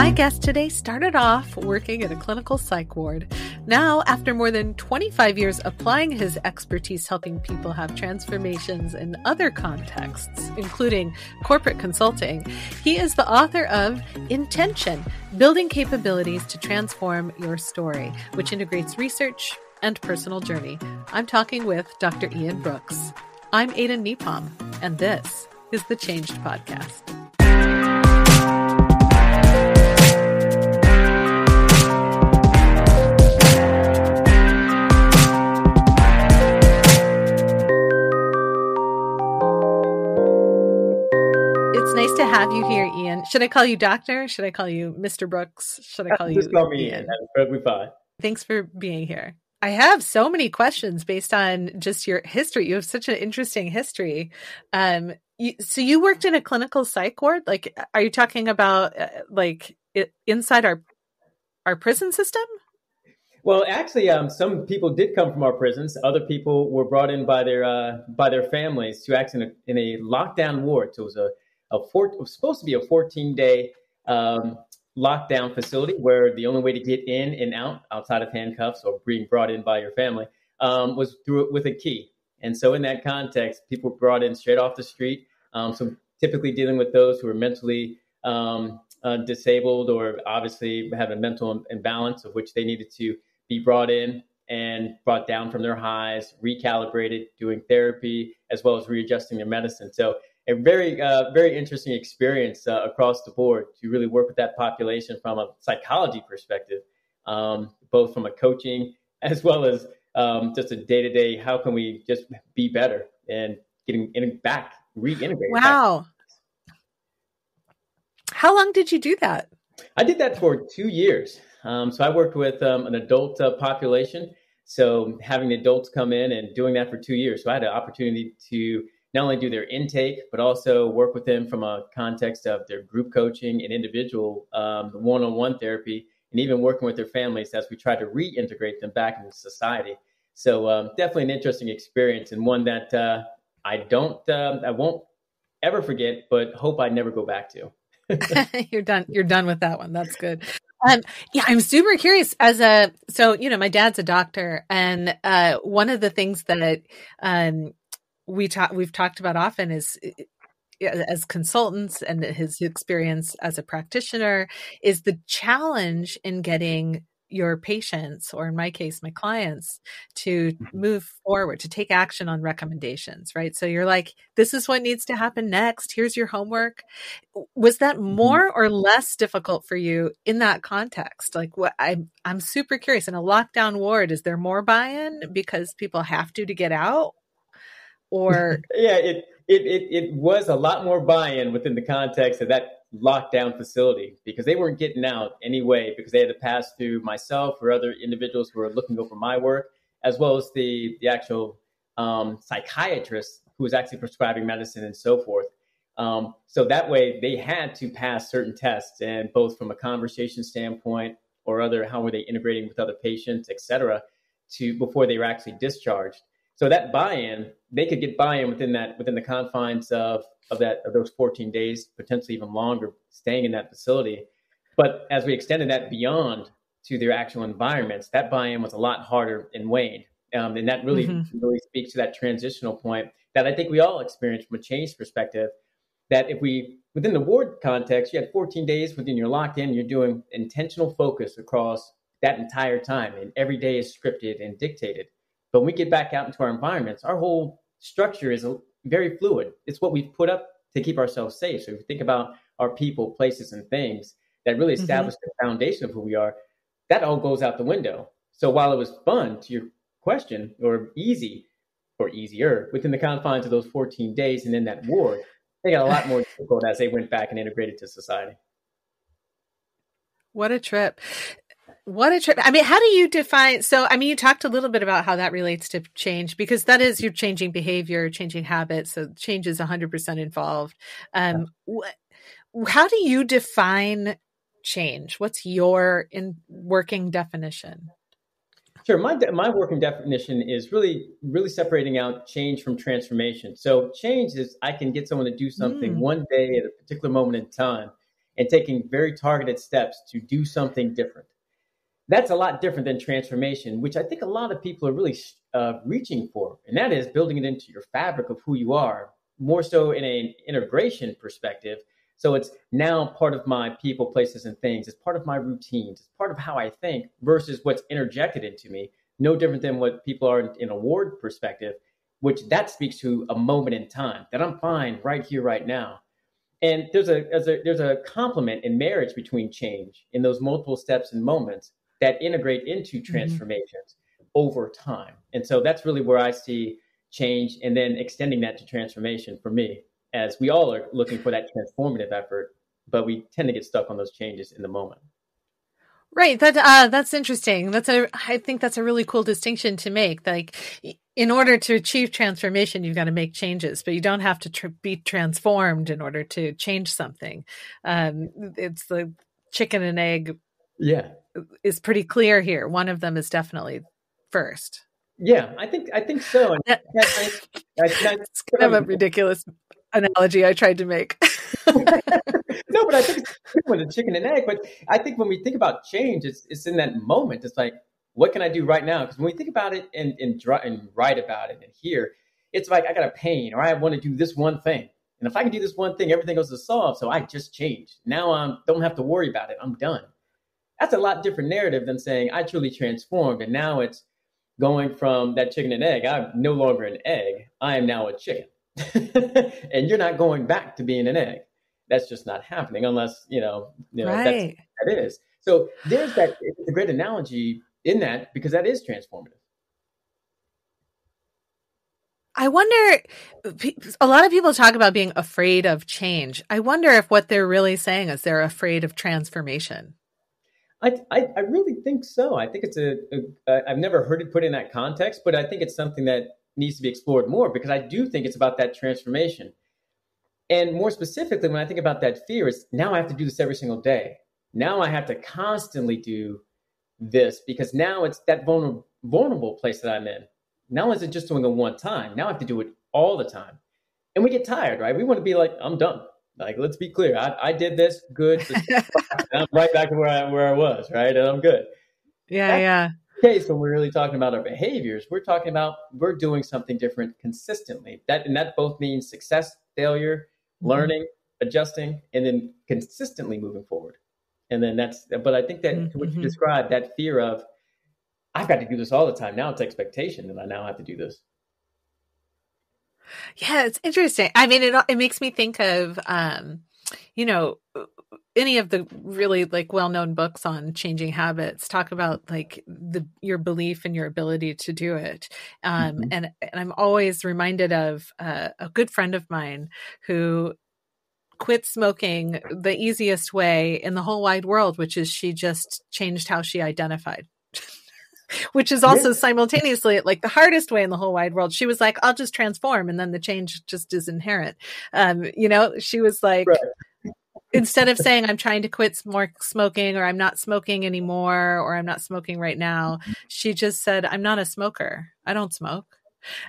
My guest today started off working in a clinical psych ward. Now, after more than 25 years applying his expertise helping people have transformations in other contexts, including corporate consulting, he is the author of Intention Building Capabilities to Transform Your Story, which integrates research and personal journey. I'm talking with Dr. Ian Brooks. I'm Aden Nepom, and this is the Changed Podcast. Have you here, Ian. Should I call you Doctor? Should I call you Mr. Brooks? Should I call Just you call me Ian. That's perfectly fine. Thanks for being here. I have so many questions based on just your history. You have such an interesting history. Um, you, so you worked in a clinical psych ward. Like, are you talking about uh, like it, inside our our prison system? Well, actually, um, some people did come from our prisons. Other people were brought in by their uh, by their families to act in a, in a lockdown ward. So it was a a four, supposed to be a 14 day um, lockdown facility where the only way to get in and out outside of handcuffs or being brought in by your family um, was through it with a key. And so, in that context, people were brought in straight off the street. Um, so, typically dealing with those who are mentally um, uh, disabled or obviously have a mental imbalance of which they needed to be brought in and brought down from their highs, recalibrated, doing therapy, as well as readjusting their medicine. So, a very uh, very interesting experience uh, across the board to really work with that population from a psychology perspective, um, both from a coaching as well as um, just a day to day. How can we just be better and getting, getting back reintegrated? Wow. Back. How long did you do that? I did that for two years. Um, so I worked with um, an adult uh, population. So having the adults come in and doing that for two years. So I had an opportunity to not only do their intake, but also work with them from a context of their group coaching and individual um, one-on-one therapy, and even working with their families as we try to reintegrate them back into society. So um, definitely an interesting experience and one that uh, I don't, uh, I won't ever forget, but hope I never go back to. you're done. You're done with that one. That's good. Um, yeah, I'm super curious. As a so, you know, my dad's a doctor, and uh, one of the things that um, we talk we've talked about often is as consultants and his experience as a practitioner is the challenge in getting your patients or in my case my clients to mm-hmm. move forward to take action on recommendations right? So you're like this is what needs to happen next. Here's your homework. Was that mm-hmm. more or less difficult for you in that context? Like what i i'm super curious. In a lockdown ward is there more buy-in because people have to to get out or yeah, it, it it it was a lot more buy-in within the context of that lockdown facility because they weren't getting out anyway because they had to pass through myself or other individuals who were looking over my work as well as the the actual um, psychiatrist who was actually prescribing medicine and so forth. Um, so that way they had to pass certain tests and both from a conversation standpoint or other how were they integrating with other patients, et cetera, to before they were actually discharged. So that buy-in, they could get buy-in within that within the confines of of that of those 14 days, potentially even longer, staying in that facility. But as we extended that beyond to their actual environments, that buy-in was a lot harder and waned. Um, and that really mm-hmm. really speaks to that transitional point that I think we all experience from a change perspective. That if we within the ward context, you had 14 days within your locked in, you're doing intentional focus across that entire time, and every day is scripted and dictated. But when we get back out into our environments, our whole structure is very fluid. It's what we've put up to keep ourselves safe. So if you think about our people, places, and things that really mm-hmm. establish mm-hmm. the foundation of who we are, that all goes out the window. So while it was fun to your question, or easy, or easier within the confines of those 14 days and in that ward, they got a lot more difficult as they went back and integrated to society. What a trip. What a trip. I mean, how do you define? So, I mean, you talked a little bit about how that relates to change because that is you're changing behavior, changing habits. So, change is 100% involved. Um, wh- how do you define change? What's your in working definition? Sure. My, my working definition is really, really separating out change from transformation. So, change is I can get someone to do something mm. one day at a particular moment in time and taking very targeted steps to do something different. That's a lot different than transformation, which I think a lot of people are really uh, reaching for, and that is building it into your fabric of who you are, more so in an integration perspective. So it's now part of my people, places, and things. It's part of my routines. It's part of how I think versus what's interjected into me. No different than what people are in, in a ward perspective, which that speaks to a moment in time that I'm fine right here, right now. And there's a, there's a there's a complement in marriage between change in those multiple steps and moments that integrate into mm-hmm. transformations mm-hmm. over time. And so that's really where I see change and then extending that to transformation for me, as we all are looking for that transformative effort, but we tend to get stuck on those changes in the moment. Right. That uh, that's interesting. That's a. I think that's a really cool distinction to make. Like, in order to achieve transformation, you've got to make changes, but you don't have to tr- be transformed in order to change something. Um, it's the chicken and egg. Yeah, is pretty clear here. One of them is definitely first. Yeah, I think I think so. That, I, I, I, kind of a ridiculous analogy I tried to make. no, but I think it's with a chicken and egg. But I think when we think about change, it's it's in that moment. It's like, what can I do right now? Because when we think about it and and, and write about it and hear, it's like I got a pain or I want to do this one thing. And if I can do this one thing, everything goes to solve. So I just changed. Now I don't have to worry about it. I'm done. That's a lot different narrative than saying I truly transformed. And now it's going from that chicken and egg. I'm no longer an egg. I am now a chicken. and you're not going back to being an egg. That's just not happening unless, you know, you know right. that is. So there's that, it's a great analogy in that because that is transformative. I wonder, a lot of people talk about being afraid of change. I wonder if what they're really saying is they're afraid of transformation. I, I, I really think so. I think it's a, a I've never heard it put in that context, but I think it's something that needs to be explored more because I do think it's about that transformation. And more specifically, when I think about that fear, is now I have to do this every single day. Now I have to constantly do this because now it's that vulnerable, vulnerable place that I'm in. Now is it just doing it one time? Now I have to do it all the time. And we get tired, right? We want to be like, I'm done. Like, let's be clear. I, I did this good. I'm right back to where I where I was, right? And I'm good. Yeah, That's yeah. case when we're really talking about our behaviors, we're talking about we're doing something different consistently. That and that both means success, failure, mm-hmm. learning, adjusting, and then consistently moving forward. And then that's but I think that mm-hmm. what you mm-hmm. described, that fear of I've got to do this all the time. Now it's expectation that I now have to do this. Yeah, it's interesting. I mean, it it makes me think of um, you know, any of the really like well-known books on changing habits talk about like the your belief and your ability to do it. Um, mm-hmm. and and I'm always reminded of uh, a good friend of mine who quit smoking the easiest way in the whole wide world, which is she just changed how she identified which is also yeah. simultaneously like the hardest way in the whole wide world. She was like, I'll just transform. And then the change just is inherent. Um, you know, she was like, right. instead of saying I'm trying to quit more smoking or I'm not smoking anymore or I'm not smoking right now, she just said, I'm not a smoker. I don't smoke.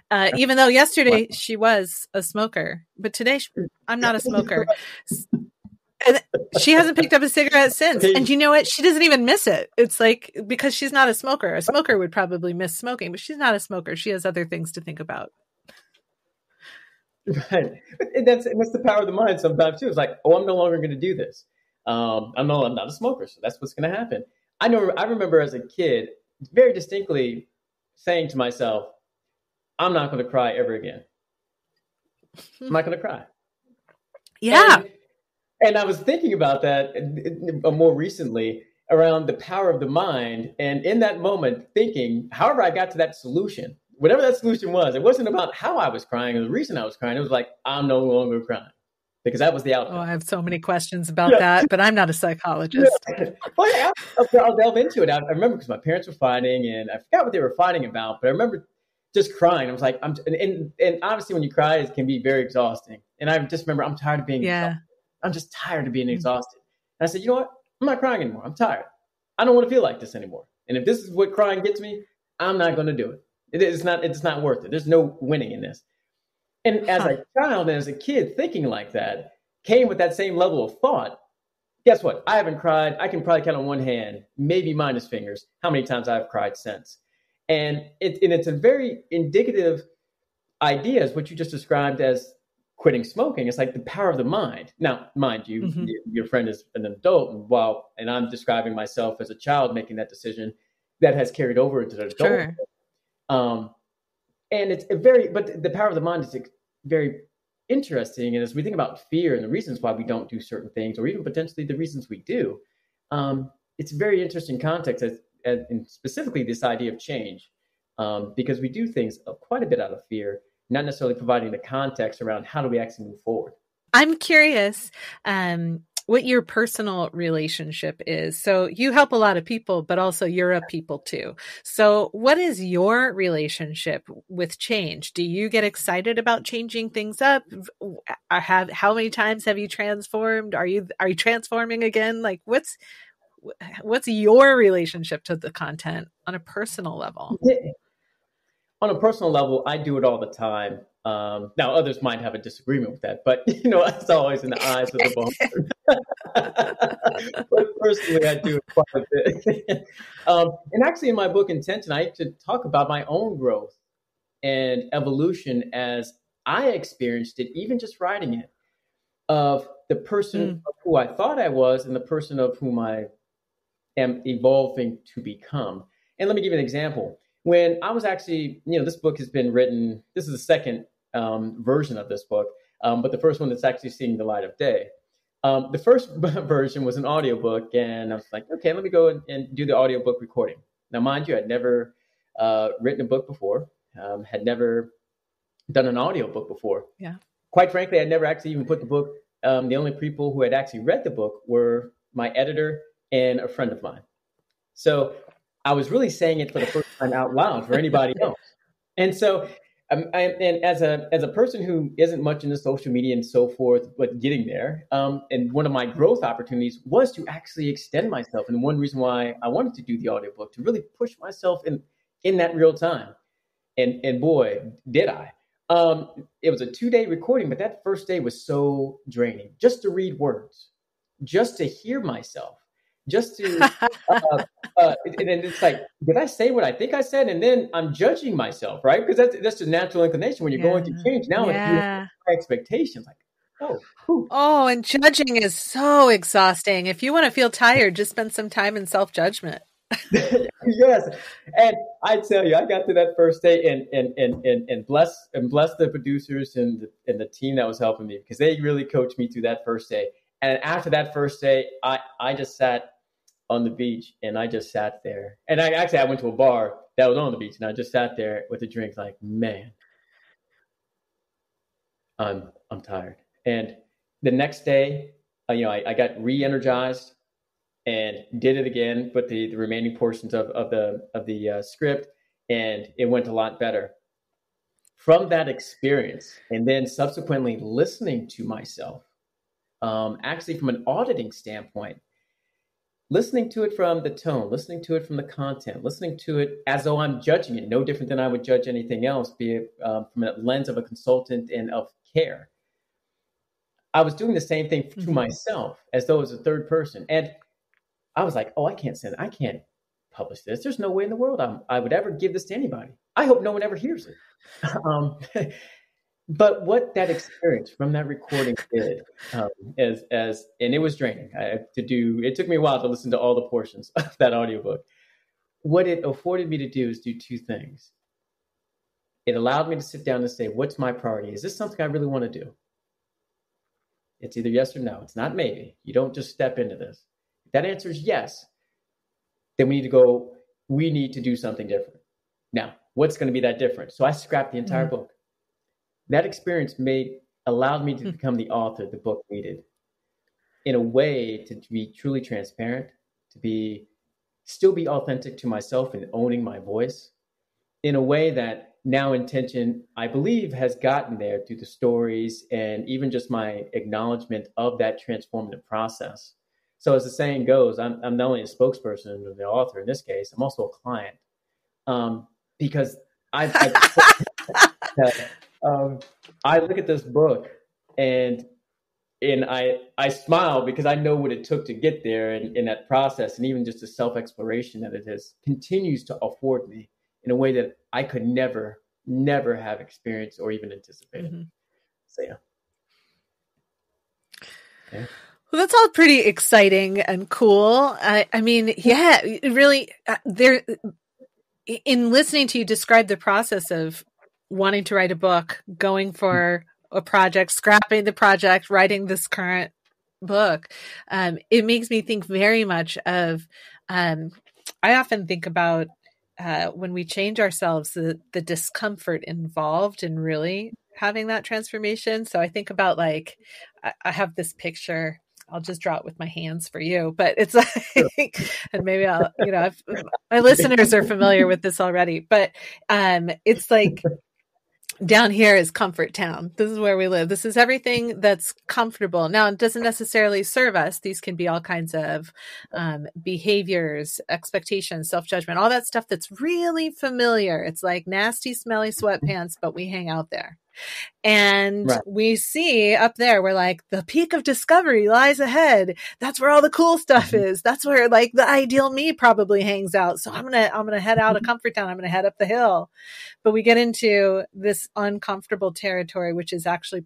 Uh, even though yesterday she was a smoker, but today she, I'm not a smoker and she hasn't picked up a cigarette since. And you know what? She doesn't even miss it. It's like because she's not a smoker. A smoker would probably miss smoking, but she's not a smoker. She has other things to think about. Right. And that's and that's the power of the mind sometimes too. It's like, oh, I'm no longer going to do this. Um, I'm no, I'm not a smoker, so that's what's going to happen. I know. I remember as a kid, very distinctly saying to myself, "I'm not going to cry ever again. I'm not going to cry." Yeah. And, and I was thinking about that uh, more recently around the power of the mind. And in that moment, thinking, however, I got to that solution, whatever that solution was, it wasn't about how I was crying or the reason I was crying. It was like, I'm no longer crying because that was the outcome. Oh, I have so many questions about yeah. that, but I'm not a psychologist. Yeah. Well, yeah, I'll, I'll, delve into it. I, I remember because my parents were fighting and I forgot what they were fighting about, but I remember just crying. I was like, I'm, and, and, and obviously when you cry, it can be very exhausting. And I just remember I'm tired of being yeah. Exhausted. I'm just tired of being mm-hmm. exhausted. And I said, you know what? I'm not crying anymore. I'm tired. I don't want to feel like this anymore. And if this is what crying gets me, I'm not going to do it. It is not. It's not worth it. There's no winning in this. And as a child and as a kid, thinking like that came with that same level of thought. guess what? I haven't cried. I can probably count on one hand, maybe minus fingers, how many times I've cried since. And, it, and it's a very indicative idea, as what you just described as quitting smoking. It's like the power of the mind. Now, mind you, mm-hmm. your friend is an adult, and while and I'm describing myself as a child making that decision, that has carried over into the adult. Sure. Um, and it's a very, but the power of the mind is very interesting. And as we think about fear and the reasons why we don't do certain things, or even potentially the reasons we do, um, it's very interesting context, as, as, and specifically this idea of change, um, because we do things quite a bit out of fear, not necessarily providing the context around how do we actually move forward. I'm curious. Um, what your personal relationship is. So you help a lot of people, but also you're a people too. So what is your relationship with change? Do you get excited about changing things up? Have how many times have you transformed? Are you are you transforming again? Like what's what's your relationship to the content on a personal level? On a personal level, I do it all the time. Um, now, others might have a disagreement with that, but you know, it's always in the eyes of the beholder. but personally, I do it quite a bit. um, and actually, in my book Intention, I to talk about my own growth and evolution as I experienced it, even just writing it, of the person mm. of who I thought I was and the person of whom I am evolving to become. And let me give you an example when I was actually, you know, this book has been written, this is the second um, version of this book, um, but the first one that's actually seeing the light of day. Um, the first version was an audiobook, and I was like, okay, let me go and, and do the audiobook recording. Now, mind you, I'd never uh, written a book before, um, had never done an audiobook before. Yeah. Quite frankly, I'd never actually even put the book. Um, the only people who had actually read the book were my editor and a friend of mine. So I was really saying it for the first time out loud for anybody else. And so um, I, and as a as a person who isn't much into social media and so forth, but getting there, um, and one of my growth opportunities was to actually extend myself. And one reason why I wanted to do the audiobook to really push myself in in that real time. And and boy, did I! Um, it was a two day recording, but that first day was so draining. Just to read words, just to hear myself, just to uh, uh, and it's like, did I say what I think I said? And then I'm judging myself, right? Because that's that's a natural inclination when you're yeah. going to change. Now, yeah. expectations, like, oh, whew. oh, and judging is so exhausting. If you want to feel tired, just spend some time in self judgment. yes, and I tell you, I got to that first day, and and and and, and bless and bless the producers and the, and the team that was helping me because they really coached me through that first day. And after that first day, I I just sat on the beach and I just sat there. And I actually I went to a bar that was on the beach and I just sat there with a drink like, man, I'm I'm tired. And the next day, uh, you know, I, I got re-energized and did it again, put the, the remaining portions of, of the of the uh, script, and it went a lot better. From that experience, and then subsequently listening to myself, um, actually from an auditing standpoint, listening to it from the tone, listening to it from the content, listening to it as though I'm judging it, no different than I would judge anything else, be it um, from a lens of a consultant and of care. I was doing the same thing to mm-hmm. myself as though it was a third person. And I was like, oh, I can't send, I can't publish this. There's no way in the world I'm, i would ever give this to anybody. I hope no one ever hears it. um, but what that experience from that recording did um, as as and it was draining. I, had to do it took me a while to listen to all the portions of that audiobook. What it afforded me to do is do two things. It allowed me to sit down and say what's my priority? Is this something i really want to do? It's either yes or no. It's not maybe. You don't just step into this. If that answer is yes then we need to go we need to do something different. Now what's going to be that different so i scrapped the entire mm-hmm. book that experience made allowed me to hmm. become the author the book needed in a way to, to be truly transparent to be still be authentic to myself and owning my voice in a way that now intention i believe has gotten there through the stories and even just my acknowledgement of that transformative process so as the saying goes i'm, I'm not only a spokesperson or the author in this case i'm also a client um, because i've, I've um, I look at this book and and I I smile because I know what it took to get there and in that process, and even just the self exploration that it has continues to afford me in a way that I could never, never have experienced or even anticipated. Mm-hmm. So yeah. yeah. Well, that's all pretty exciting and cool. I, I mean, yeah, really, uh, there. In listening to you describe the process of wanting to write a book, going for a project, scrapping the project, writing this current book, um, it makes me think very much of. Um, I often think about uh, when we change ourselves, the, the discomfort involved in really having that transformation. So I think about like, I, I have this picture. I'll just draw it with my hands for you, but it's like, and maybe I'll, you know, I've, my listeners are familiar with this already, but um, it's like down here is comfort town. This is where we live. This is everything that's comfortable. Now, it doesn't necessarily serve us. These can be all kinds of um, behaviors, expectations, self judgment, all that stuff that's really familiar. It's like nasty, smelly sweatpants, but we hang out there. And right. we see up there, we're like, the peak of discovery lies ahead. That's where all the cool stuff mm-hmm. is. That's where like the ideal me probably hangs out. So I'm going to, I'm going to head out of mm-hmm. comfort town. I'm going to head up the hill. But we get into this uncomfortable territory, which is actually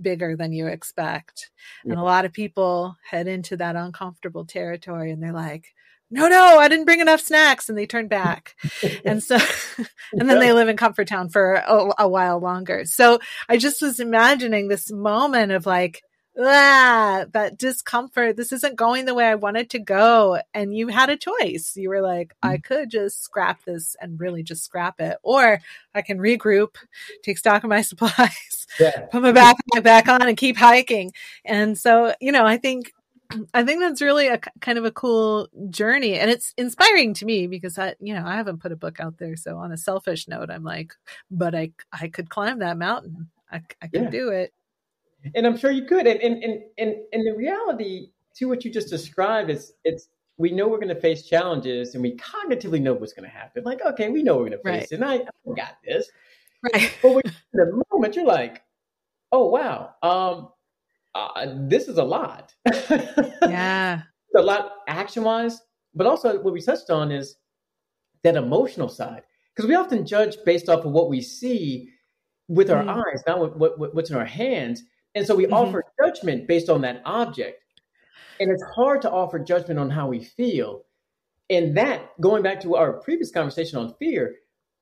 bigger than you expect. Yeah. And a lot of people head into that uncomfortable territory and they're like, no, no, I didn't bring enough snacks. And they turn back. and so, and then they live in comfort town for a, a, while longer. So I just was imagining this moment of like, ah, that discomfort. This isn't going the way I wanted to go. And you had a choice. You were like, I mm. could just scrap this and really just scrap it, or I can regroup, take stock of my supplies, yeah. put my backpack back on and keep hiking. And so, you know, I think I think that's really a kind of a cool journey and it's inspiring to me because I, you know, I haven't put a book out there. So on a selfish note, I'm like, but I, I could climb that mountain. I, I could yeah. do it. And I'm sure you could. And, and, and, and, and the reality to what you just described is it's, we know we're going to face challenges and we cognitively know what's going to happen. Like, okay, we know we're going to face right. it. And I, I got this. Right. But when, in the moment, you're like, oh, wow. Um, uh, this is a lot. yeah. a lot action wise, but also what we touched on is that emotional side. Because we often judge based off of what we see with our mm. eyes, not what, what, what's in our hands. And so we mm-hmm. offer judgment based on that object. And it's hard to offer judgment on how we feel. And that, going back to our previous conversation on fear,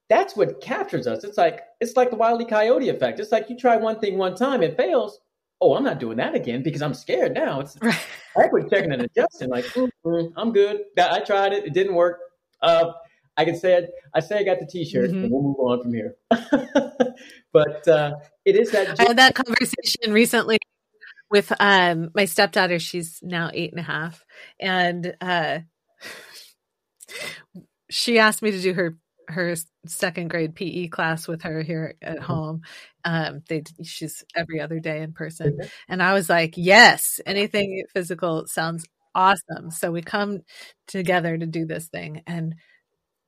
that's what captures us. It's like it's like the wily coyote effect. It's like you try one thing one time, it fails oh, I'm not doing that again because I'm scared now. It's right. equity checking and adjusting. Like, mm-hmm, I'm good. I tried it. It didn't work. Uh, I can say it. I say I got the T-shirt, mm-hmm. and we'll move on from here. but uh, it is that. I had that conversation recently with um, my stepdaughter. She's now eight and a half, and uh, she asked me to do her her second grade PE class with her here at mm-hmm. home. Um, they she's every other day in person, and I was like, yes, anything physical sounds awesome. So we come together to do this thing, and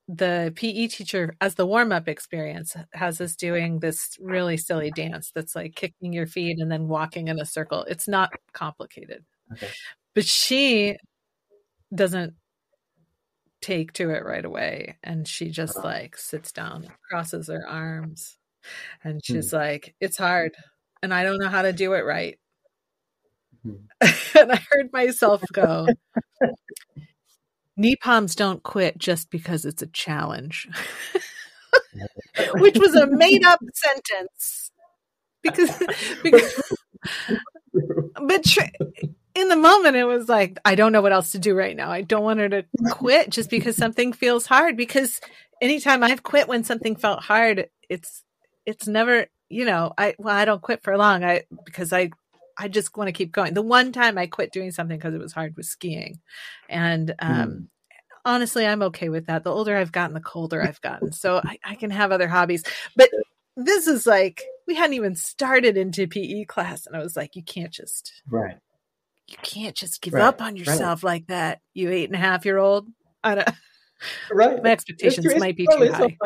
the PE teacher, as the warm up experience, has us doing this really silly dance that's like kicking your feet and then walking in a circle. It's not complicated, okay. but she doesn't take to it right away and she just uh-huh. like sits down crosses her arms and she's hmm. like it's hard and i don't know how to do it right hmm. and i heard myself go NEPOMs don't quit just because it's a challenge which was a made up sentence because because but in the moment it was like i don't know what else to do right now. I don't want her to quit just because something feels hard because anytime i've quit when something felt hard it's it's never you know i well i don't quit for long. I because i i just want to keep going. The one time i quit doing something because it was hard was skiing. And um mm. honestly i'm okay with that. The older i've gotten the colder i've gotten. So I, I can have other hobbies. But this is like we hadn't even started into pe class and i was like you can't just right you can't just give right, up on yourself right. like that, you eight and a half year old. I don't, right. My expectations might be too high.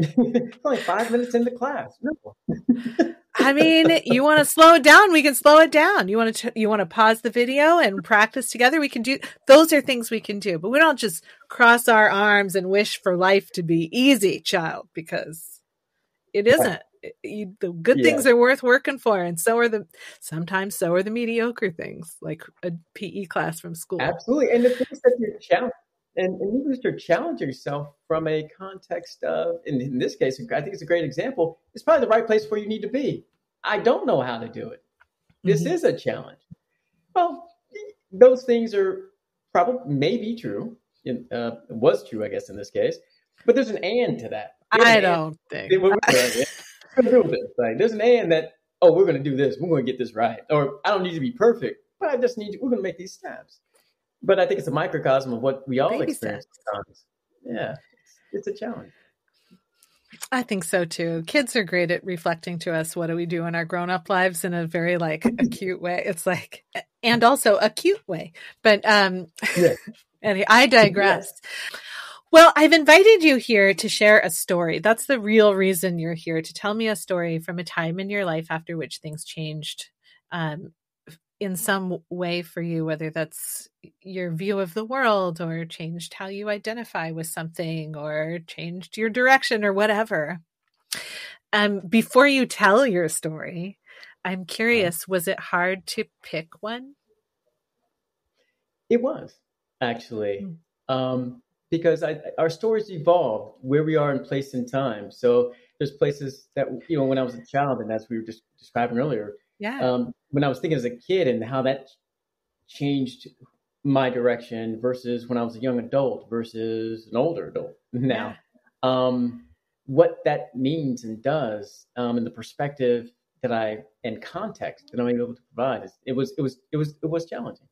only five minutes into class. No. I mean, you want to slow it down, we can slow it down. You want to you want to pause the video and practice together, we can do those are things we can do. But we don't just cross our arms and wish for life to be easy, child, because it isn't. You, the good yeah. things are worth working for and so are the sometimes so are the mediocre things like a PE class from school. Absolutely. And the things that you're challenged and, and even if you're challenging yourself from a context of, in, in, this case, I think it's a great example. It's probably the right place where you need to be. I don't know how to do it. This mm-hmm. is a challenge. Well, those things are probably maybe true. Uh, was true, I guess, in this case. But there's an and to that. There's I don't and. think. Like, there's an and that, oh, we're going to do this. We're going to get this right. Or I don't need to be perfect, but I just need, to, we're going to make these steps. But I think it's a microcosm of what we all Baby experience. Yeah, it's, it's a challenge. I think so too. Kids are great at reflecting to us what do we do in our grown up lives in a very like acute way. It's like, and also a cute way. But um, yeah. anyway, I digress. Yes. Well, I've invited you here to share a story. That's the real reason you're here to tell me a story from a time in your life after which things changed um, in some way for you, whether that's your view of the world or changed how you identify with something or changed your direction or whatever. Um, before you tell your story, I'm curious, was it hard to pick one? It was actually. Mm. Um, because I, our stories evolved where we are in place and time. So there's places that, you know, when I was a child, and as we were just describing earlier, yeah. Um, when I was thinking as a kid and how that changed my direction versus when I was a young adult versus an older adult now. Yeah. Um, what that means and does, um, and the perspective that I and context that I'm able to provide, it was it was it was it was challenging.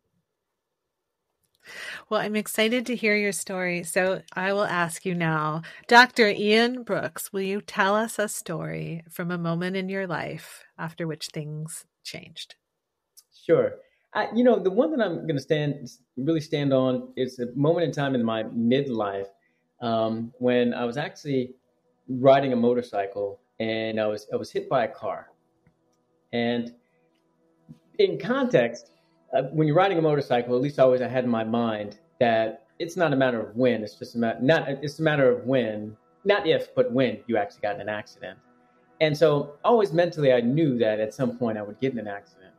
Well, I'm excited to hear your story. So I will ask you now, Dr. Ian Brooks, will you tell us a story from a moment in your life after which things changed? Sure. I, you know, the one that I'm going to stand really stand on is a moment in time in my midlife um, when I was actually riding a motorcycle and I was I was hit by a car. And in context, uh, when you're riding a motorcycle, at least always I had in my mind that it's not a matter of when. It's just a matter not it's a matter of when, not if, but when you actually got in an accident. And so always mentally, I knew that at some point I would get in an accident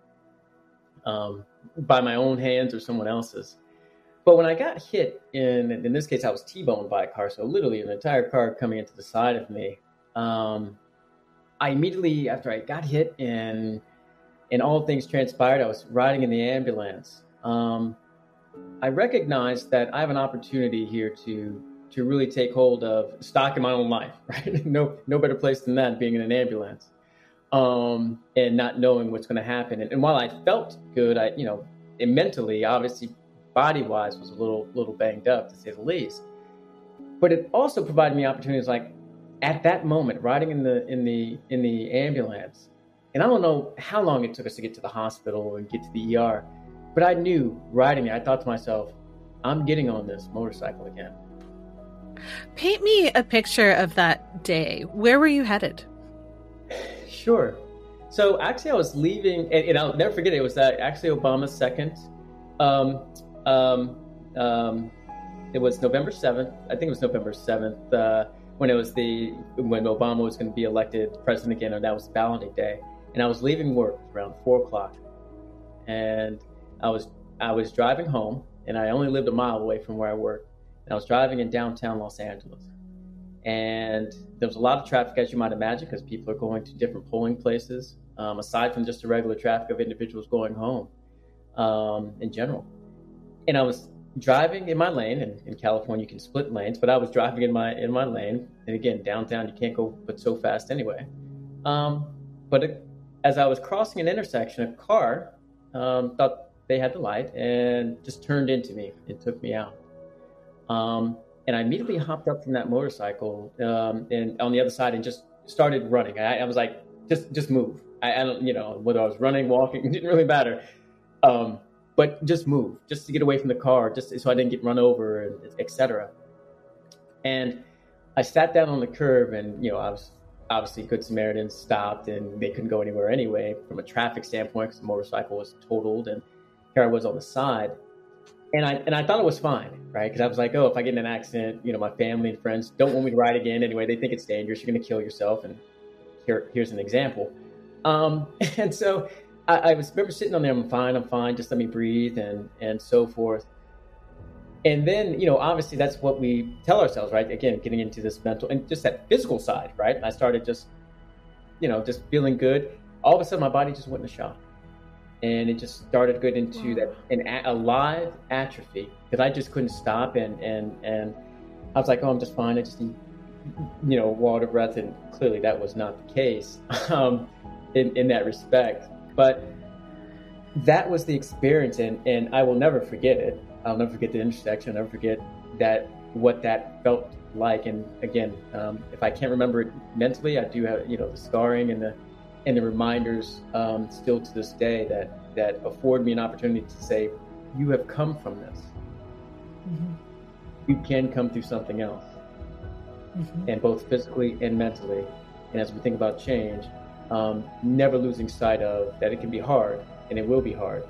um, by my own hands or someone else's. But when I got hit, in in this case, I was T-boned by a car, so literally an entire car coming into the side of me. Um, I immediately, after I got hit and and all things transpired, I was riding in the ambulance. Um, I recognized that I have an opportunity here to to really take hold of stock in my own life. Right? no no better place than that, being in an ambulance, um, and not knowing what's going to happen. And, and, while I felt good, I you know, and mentally, obviously, body wise, was a little little banged up to say the least. But it also provided me opportunities like at that moment, riding in the in the in the ambulance and I don't know how long it took us to get to the hospital and get to the ER, but I knew riding it, I thought to myself, I'm getting on this motorcycle again. Paint me a picture of that day. Where were you headed? Sure. So actually, I was leaving, and, and I'll never forget it. It was that actually Obama's second. Um, um, um, it was November seventh. I think it was November seventh uh, when it was the when Obama was going to be elected president again, and that was Ballot Day and I was leaving work around four o'clock, and I was I was driving home, and I only lived a mile away from where I worked, and I was driving in downtown Los Angeles, and there was a lot of traffic as you might imagine because people are going to different polling places, um, aside from just the regular traffic of individuals going home, um, in general, and I was driving in my lane and in California you can split lanes but I was driving in my in my lane. And again downtown you can't go but so fast anyway. Um, but it, as I was crossing an intersection, a car um, thought they had the light and just turned into me and took me out. Um, and I immediately hopped up from that motorcycle um, and on the other side and just started running. I, I was like, just just move. I, I, don't, you know, whether I was running, walking, didn't really matter. Um, but just move, just to get away from the car, just so I didn't get run over, and etc. And I sat down on the curb, and you know, I was obviously Good Samaritans stopped, and they couldn't go anywhere anyway from a traffic standpoint because the motorcycle was totaled, and here I was on the side, and I and I thought it was fine, right? Because I was like, oh, if I get in an accident, you know, my family and friends don't want me to ride again anyway. They think it's dangerous. You're going to kill yourself, and here here's an example. Um, and so I, I was remember sitting on there. I'm fine. I'm fine. Just let me breathe, and and so forth and then you know obviously that's what we tell ourselves right? Again getting into this mental and just that physical side right? I started just you know just feeling good. All of a sudden my body just went in a shock. And it just started good into wow. that an a, a live atrophy because i just couldn't stop. And and and i was like oh i'm just fine. I just need you know water breath. And clearly that was not the case um, in in that respect. But that was the experience. And and i will never forget it I'll never forget the intersection. I'll never forget that what that felt like. And again, um, if I can't remember it mentally, I do have you know the scarring and the and the reminders um, still to this day that that afford me an opportunity to say, you have come from this. Mm-hmm. You can come through something else, mm-hmm. and both physically and mentally. And as we think about change, um, never losing sight of that it can be hard, and it will be hard.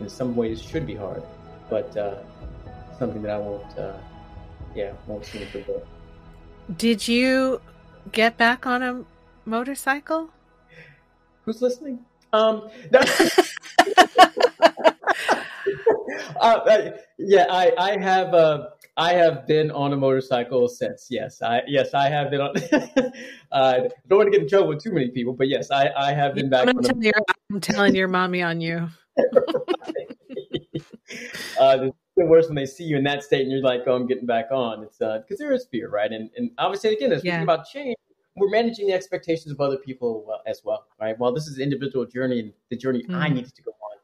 In some ways, should be hard but uh, something that I won't, uh, yeah, won't soon forget. Did you get back on a motorcycle? Who's listening? Um, no. uh, yeah, I, I have, uh, I have been on a motorcycle since. Yes, I, yes, I have been on. uh, don't want to get in trouble with too many people, but yes, I, I have been back. I'm, tell your, I'm telling your mommy on you. Uh, the worst when they see you in that state and you're like, oh, I'm getting back on. It's because uh, there is fear, right? And, and obviously, again, as we yeah. think about change, we're managing the expectations of other people as well, right? While this is an individual journey and the journey mm. I needed to go on,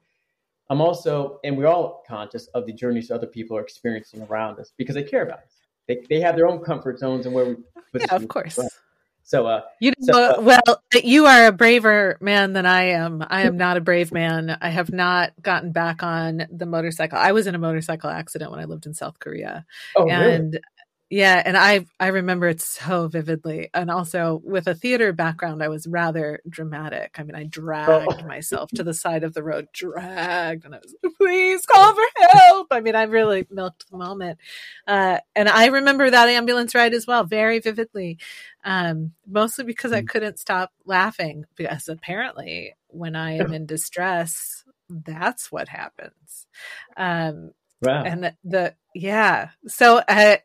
I'm also, and we're all conscious of the journeys other people are experiencing around us because they care about us. They, they have their own comfort zones and where we. Yeah, of course. Right. So, uh, you know, so, uh, well, you are a braver man than I am. I am not a brave man. I have not gotten back on the motorcycle. I was in a motorcycle accident when I lived in South Korea, oh, and really? Yeah, and I I remember it so vividly. And also with a theater background, I was rather dramatic. I mean, I dragged oh. myself to the side of the road, dragged, and I was like, please call for help. I mean, I really milked the moment. Uh, and I remember that ambulance ride as well, very vividly. Um, mostly because I mm. couldn't stop laughing because apparently when I am in distress, that's what happens. Um, Wow. And the, the, yeah. So uh,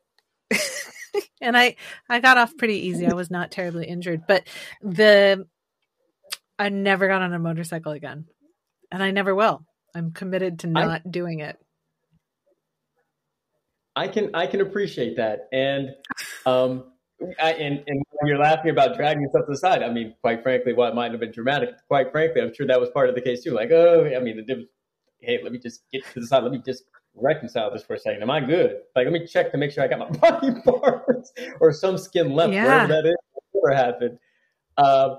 and I I got off pretty easy. I was not terribly injured, but the I never got on a motorcycle again, and I never will. I'm committed to not I, doing it. I can I can appreciate that, and um, I, and and you're laughing about dragging yourself to the side. I mean, quite frankly, while it might have been dramatic, quite frankly, I'm sure that was part of the case too. Like, oh, I mean, the. Hey, let me just get to the side. Let me just reconcile this for a second. Am I good? Like, let me check to make sure I got my body parts or some skin left, yeah. wherever that is, whatever happened. Uh,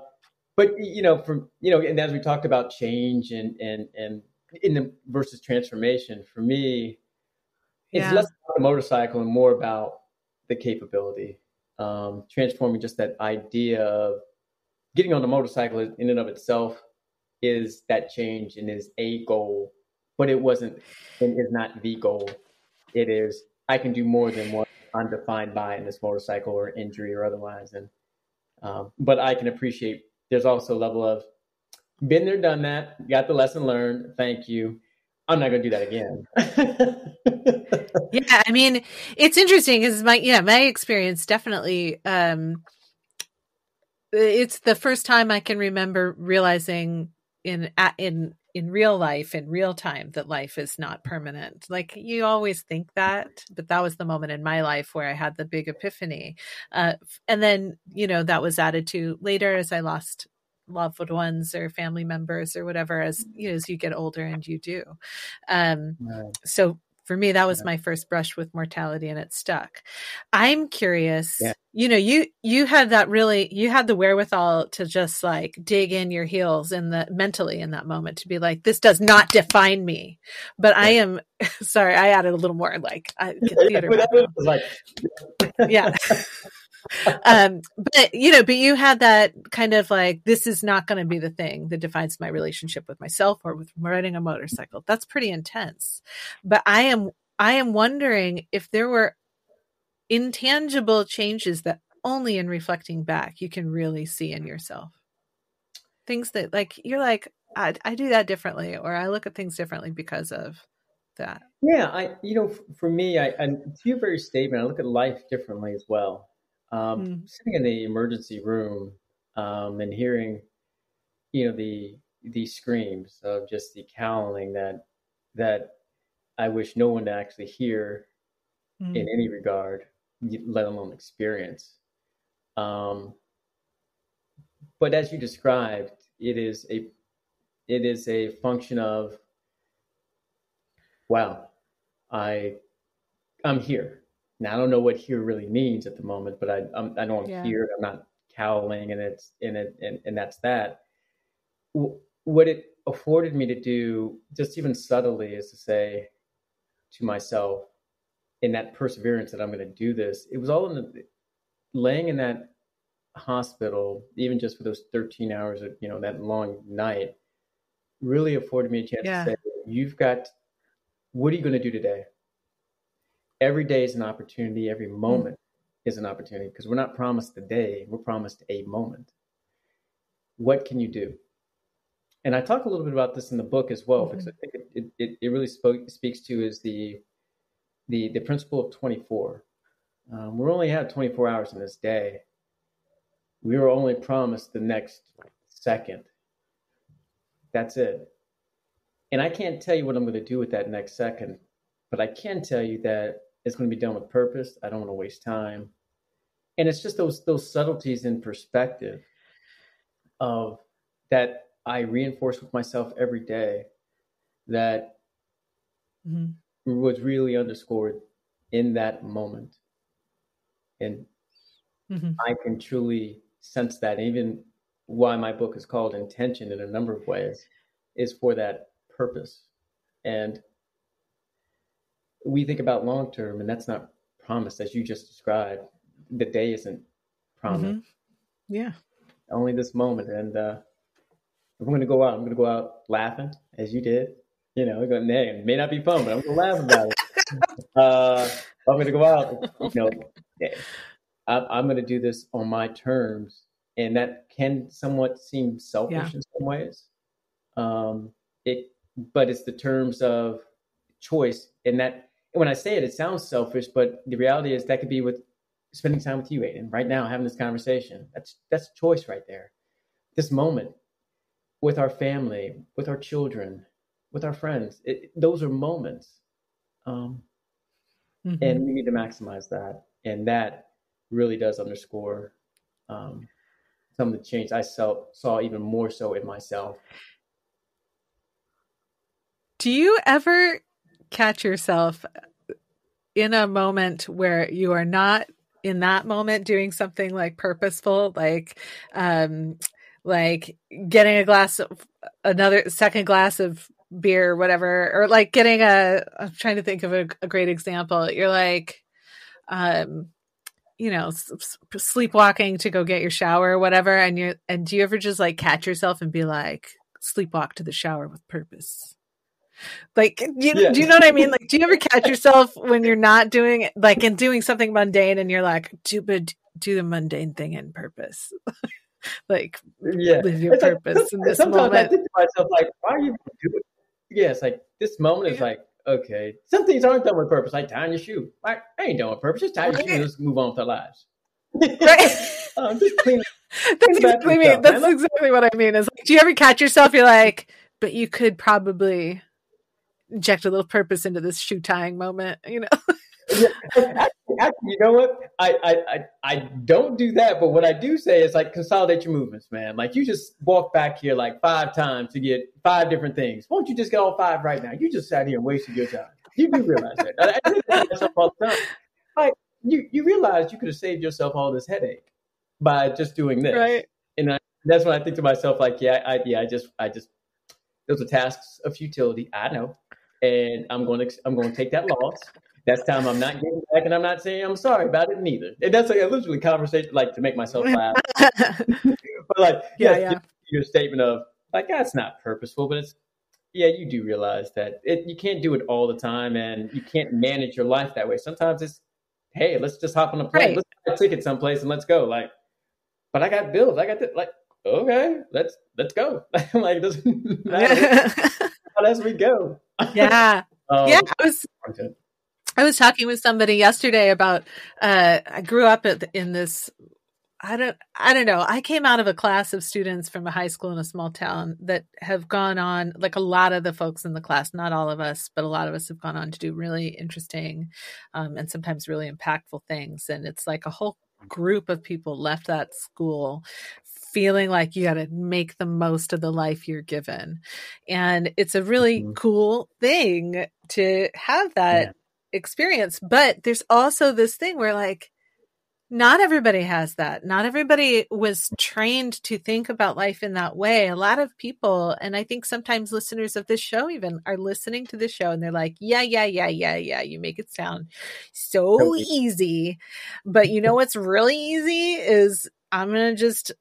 but you know, from you know, and as we talked about change and and and in the versus transformation, for me, it's yeah. less about the motorcycle and more about the capability, um, transforming just that idea of getting on the motorcycle in and of itself is that change and is a goal but it wasn't and is not the goal. It is I can do more than what I'm defined by in this motorcycle or injury or otherwise. And um, but I can appreciate there's also a level of been there, done that, got the lesson learned. Thank you. I'm not going to do that again. yeah, I mean, it's interesting because my yeah my experience definitely. Um, it's the first time I can remember realizing in in in real life in real time that life is not permanent like you always think that but that was the moment in my life where i had the big epiphany uh, and then you know that was added to later as i lost loved ones or family members or whatever as you know, as you get older and you do um, right. so for me that was yeah. my first brush with mortality and it stuck i'm curious yeah. you know you you had that really you had the wherewithal to just like dig in your heels in the mentally in that moment to be like this does not define me but yeah. i am sorry i added a little more like I, theater like yeah um, but you know, but you had that kind of like, this is not going to be the thing that defines my relationship with myself or with riding a motorcycle. That's pretty intense. But I am, I am wondering if there were intangible changes that only in reflecting back you can really see in yourself. Things that like you're like, I, I do that differently, or I look at things differently because of that. Yeah, I you know for me, I and to your very statement, I look at life differently as well. Um, mm. Sitting in the emergency room um, and hearing, you know, the the screams of just the cowling that that I wish no one to actually hear mm. in any regard, let alone experience. Um, but as you described, it is a it is a function of wow, I I'm here. Now I don't know what here really means at the moment, but I I'm, I know I'm yeah. here. I'm not cowling, and it's in it, and, and that's that. What it afforded me to do, just even subtly, is to say to myself, in that perseverance that I'm going to do this. It was all in the laying in that hospital, even just for those 13 hours of you know that long night, really afforded me a chance yeah. to say, "You've got what are you going to do today? Every day is an opportunity, every hmm. moment mm. is an opportunity because we're not promised the day, we're promised a moment. What can you do? And I talk a little bit about this in the book as well, mm-hmm. because I think it, it, it really spoke, speaks to is the, the, the principle of 24. Um, we only have 24 hours in this day. We were only promised the next second. That's it. And I can't tell you what I'm going to do with that next second, but I can tell you that it's going to be done with purpose. I don't want to waste time. And it's just those those subtleties in perspective of that I reinforce with myself every day that mm-hmm. was really underscored in that moment. And mm-hmm. I can truly sense that even why my book is called intention in a number of ways is for that purpose. And we think about long term, and that's not promised, as you just described. The day isn't promised. Mm-hmm. Yeah. Only this moment. And uh, if I'm going to go out, I'm going to go out laughing, as you did. You know, going, hey, it may not be fun, but I'm going to laugh about it. uh, I'm going to go out, you know, I'm going to do this on my terms. And that can somewhat seem selfish yeah. in some ways. Um, it but it's the terms of choice. And that when I say it, it sounds selfish, but the reality is that could be with spending time with you, Aden, right now, having this conversation. That's that's choice right there. This moment with our family, with our children, with our friends. It, those are moments. Um, mm-hmm. And we need to maximize that. And that really does underscore um, some of the change I saw, saw even more so in myself do you ever catch yourself in a moment where you are not in that moment doing something like purposeful, like um like getting a glass of another second glass of beer or whatever or like getting a i'm trying to think of a, a great example. You're like um you know s- sleepwalking to go get your shower or whatever and you're and do you ever just like catch yourself and be like sleepwalk to the shower with purpose like, you, yeah. do you know what I mean? Like, do you ever catch yourself when you're not doing like and doing something mundane and you're like, stupid, do the mundane thing in purpose? like, yeah, live your it's purpose like, in this sometimes moment. I think to myself, like, why are you doing? Yeah, it's like this moment is like, okay, some things aren't done with purpose, like tying your shoe. I, I ain't done with purpose. Just tie your shoe and let's move on with our lives. right. um, just clean. That's exactly me. That's exactly what I mean. Is like, do you ever catch yourself? You're like, but you could probably inject a little purpose into this shoe tying moment, you know. yeah, actually, actually, you know what? I, I, I I don't do that, but what I do say is like consolidate your movements, man. Like you just walk back here like five times to get five different things. Won't you just get all five right now? You just sat here and wasted your time. You do realize that. I, I do that myself all the time. Like you, you realize you could have saved yourself all this headache by just doing this, right? And I, that's when I think to myself, like, yeah, I, yeah, I just, I just, those are tasks of futility. I know and I'm going to I'm going to take that loss That's time I'm not getting back, and I'm not saying I'm sorry about it neither. And that's like a literally conversation, like to make myself laugh. but like, yeah, yeah. your statement of like that's not purposeful, but it's yeah, you do realize that it, you can't do it all the time, and you can't manage your life that way. Sometimes it's hey, let's just hop on a plane, right. let's buy a ticket someplace, and let's go. Like, but I got bills, I got the, like okay, let's let's go. like doesn't matter. as we go. Yeah. um, yeah. I was I was talking with somebody yesterday about uh I grew up in this I don't I don't know. I came out of a class of students from a high school in a small town that have gone on like a lot of the folks in the class, not all of us, but a lot of us have gone on to do really interesting um, and sometimes really impactful things and it's like a whole group of people left that school feeling like you got to make the most of the life you're given. And it's a really mm-hmm. cool thing to have that yeah. experience. But there's also this thing where, like, not everybody has that. Not everybody was trained to think about life in that way. A lot of people, and I think sometimes listeners of this show even are listening to this show and they're like, yeah, yeah, yeah, yeah, yeah. You make it sound so easy. But you know what's really easy is I'm going to just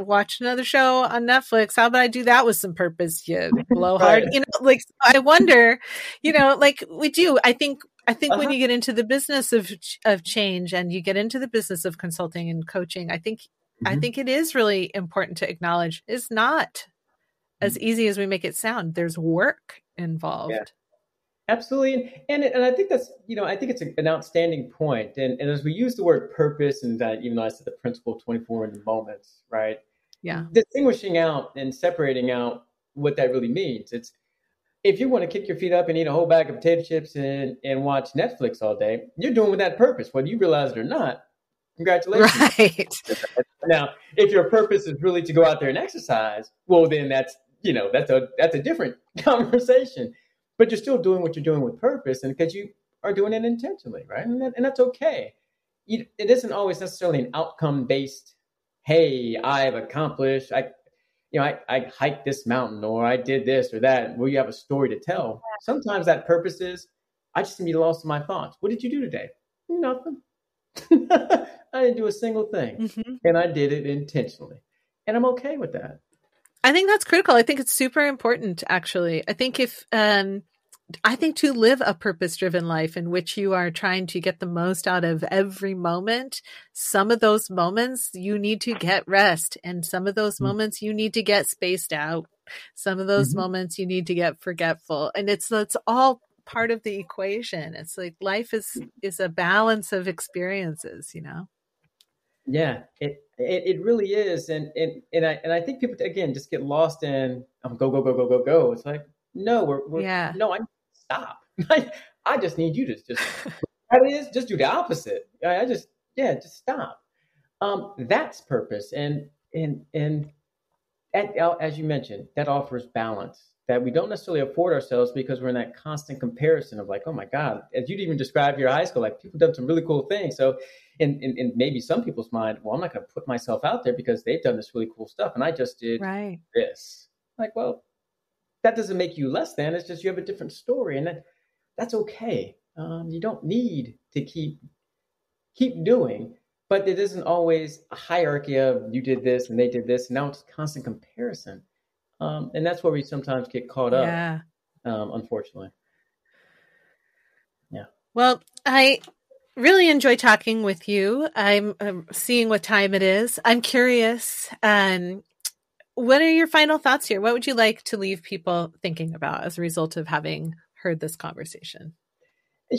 watch another show on Netflix. How about I do that with some purpose? You blowhard. right. You know, like I wonder, you know, like we do. I think I think uh-huh. when you get into the business of of change and you get into the business of consulting and coaching, I think mm-hmm. I think it is really important to acknowledge it's not as mm-hmm. easy as we make it sound. There's work involved. Yeah. Absolutely, and and I think that's you know I think it's an outstanding point. And and as we use the word purpose, and that even though I said the principle twenty four in the moments, right? Yeah. Distinguishing out and separating out what that really means. It's if you want to kick your feet up and eat a whole bag of potato chips and, and watch netflix all day you're doing with that purpose whether you realize it or not. Congratulations. Right. Now if your purpose is really to go out there and exercise well then that's you know that's a that's a different conversation. But you're still doing what you're doing with purpose and because you are doing it intentionally right? And, that, and that's okay. It isn't always necessarily an outcome based hey, I've accomplished, I, you know, I, I hiked this mountain or I did this or that, Well, you have a story to tell. Sometimes that purpose is, I just need to be lost in my thoughts. What did you do today? Nothing. I didn't do a single thing. Mm-hmm. And I did it intentionally. And I'm okay with that. I think that's critical. I think it's super important, actually. I think if, um, I think to live a purpose driven life in which you are trying to get the most out of every moment, some of those moments you need to get rest, and some of those mm-hmm. moments you need to get spaced out. Some of those mm-hmm. moments you need to get forgetful, and it's it's all part of the equation. It's like life is is a balance of experiences, you know. Yeah, it it, it really is, and and and I and I think people again just get lost in um, go go go go go go. It's like no, we're, we're yeah. no, I'm stop. I just need you to just that is just do the opposite. I just yeah, just stop. Um, that's purpose, and and and as you mentioned, that offers balance that we don't necessarily afford ourselves because we're in that constant comparison of like, oh my God, as you'd even describe your high school, like people done some really cool things. So in, in, in maybe some people's mind, well, I'm not going to put myself out there because they've done this really cool stuff and I just did right. this. Like, well, that doesn't make you less than. It's just you have a different story, and that, that's okay. Um, you don't need to keep keep doing, but it isn't always a hierarchy of you did this and they did this, now it's constant comparison, um, and that's where we sometimes get caught up. Yeah. Um, unfortunately. Yeah. Well, I really enjoy talking with you. I'm, I'm, seeing what time it is. I'm curious. Um, what are your final thoughts here? What would you like to leave people thinking about as a result of having heard this conversation?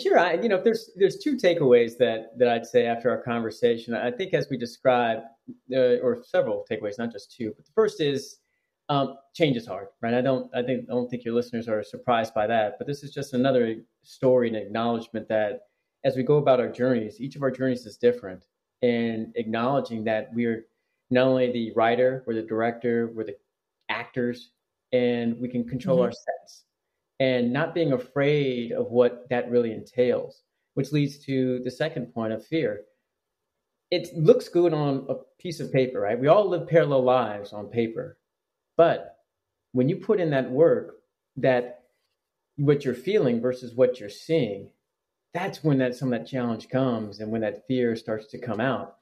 Sure, I, you know, there's there's two takeaways that that I'd say after our conversation. I think as we described, uh, or several takeaways, not just two. But the first is um, change is hard, right? I don't, I think, I don't think your listeners are surprised by that. But this is just another story and acknowledgement that as we go about our journeys, each of our journeys is different, and acknowledging that we're not only the writer, we're the director, we're the actors, and we can control mm-hmm. our sets. And not being afraid of what that really entails, which leads to the second point of fear. It looks good on a piece of paper, right? We all live parallel lives on paper. But when you put in that work, that what you're feeling versus what you're seeing, that's when that some of that challenge comes and when that fear starts to come out.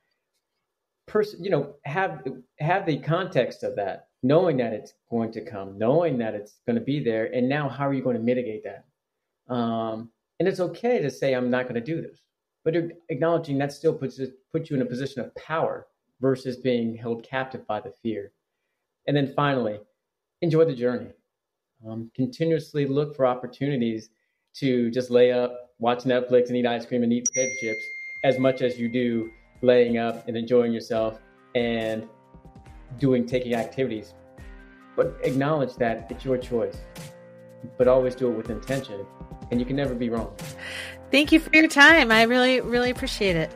Person, you know, have have the context of that, knowing that it's going to come, knowing that it's going to be there, and now how are you going to mitigate that? Um, and it's okay to say I'm not going to do this, but acknowledging that still puts puts you in a position of power versus being held captive by the fear. And then finally, enjoy the journey. Um, continuously look for opportunities to just lay up, watch Netflix, and eat ice cream and eat potato chips as much as you do laying up and enjoying yourself and doing taking activities. But acknowledge that it's your choice, but always do it with intention, and you can never be wrong. Thank you for your time. I really, really appreciate it.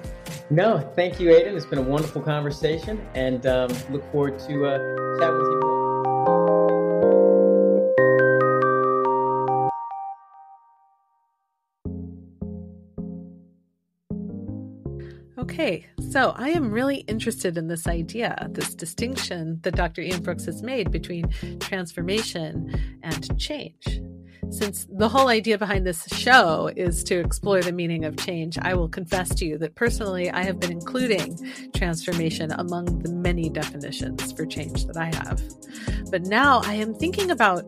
No, thank you, Aden. It's been a wonderful conversation, and um, look forward to uh, chatting with you more. Okay, so I am really interested in this idea, this distinction that Dr. Ian Brooks has made between transformation and change. Since the whole idea behind this show is to explore the meaning of change, I will confess to you that personally I have been including transformation among the many definitions for change that I have. But now I am thinking about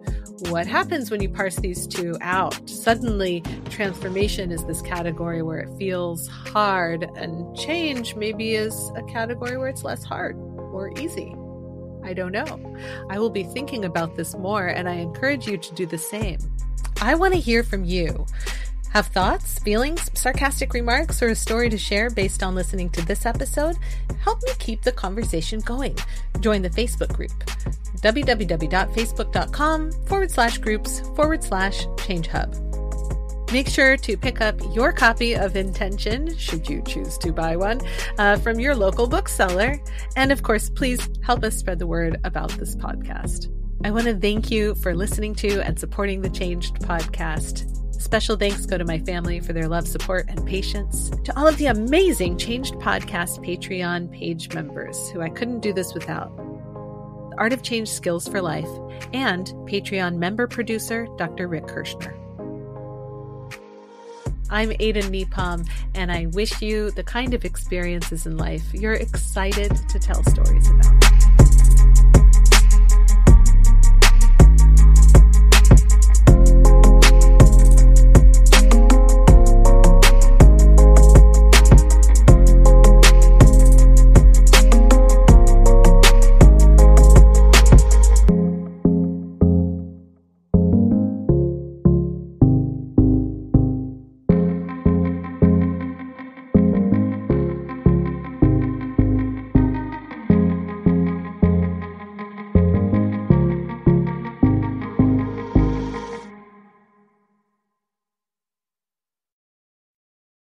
what happens when you parse these two out. Suddenly, transformation is this category where it feels hard, and change maybe is a category where it's less hard or easy. I don't know. I will be thinking about this more, and I encourage you to do the same. I want to hear from you. Have thoughts, feelings, sarcastic remarks, or a story to share based on listening to this episode? Help me keep the conversation going. Join the Facebook group www.facebook.com forward slash groups forward slash change hub. Make sure to pick up your copy of Intention, should you choose to buy one, uh, from your local bookseller. And of course, please help us spread the word about this podcast. I want to thank you for listening to and supporting the Changed podcast. Special thanks go to my family for their love, support, and patience. To all of the amazing Changed Podcast Patreon page members who I couldn't do this without. The Art of Change Skills for Life, and Patreon member producer Dr. Rick Kirschner. I'm Aden Nepom, and I wish you the kind of experiences in life you're excited to tell stories about.